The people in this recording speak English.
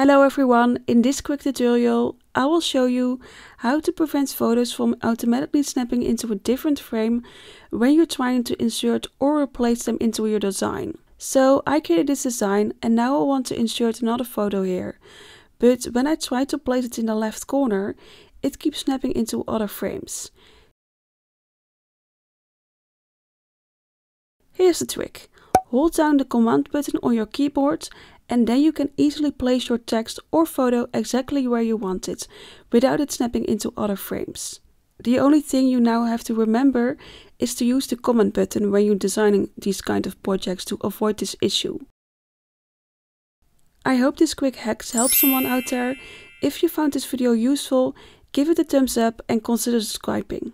Hello everyone, in this quick tutorial I will show you how to prevent photos from automatically snapping into a different frame when you're trying to insert or replace them into your design. So I created this design and now I want to insert another photo here. But when I try to place it in the left corner, it keeps snapping into other frames. Here's the trick. Hold down the command button on your keyboard and then you can easily place your text or photo exactly where you want it, without it snapping into other frames. The only thing you now have to remember is to use the command button when you're designing these kind of projects to avoid this issue. I hope this quick hacks helps someone out there. If you found this video useful, give it a thumbs up and consider subscribing.